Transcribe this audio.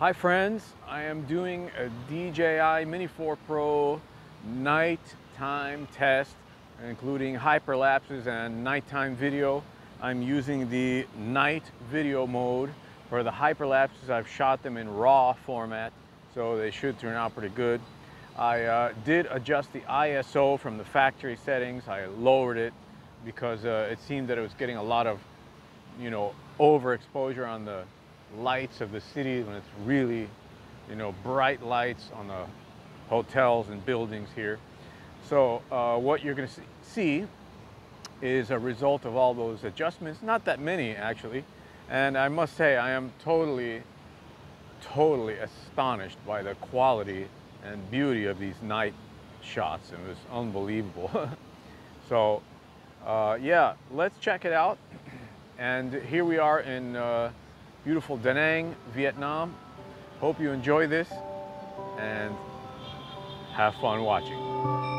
Hi friends, I am doing a DJI Mini 4 Pro nighttime test, including hyperlapses and nighttime video. I'm using the night video mode. For the hyperlapses, I've shot them in RAW format, so they should turn out pretty good. I uh, did adjust the ISO from the factory settings. I lowered it because uh, it seemed that it was getting a lot of, you know, overexposure on the lights of the city when it's really, you know, bright lights on the hotels and buildings here. So uh, what you're going to see is a result of all those adjustments, not that many actually. And I must say, I am totally, totally astonished by the quality and beauty of these night shots. It was unbelievable. so uh, yeah, let's check it out. And here we are in uh, beautiful Da Nang, Vietnam. Hope you enjoy this and have fun watching.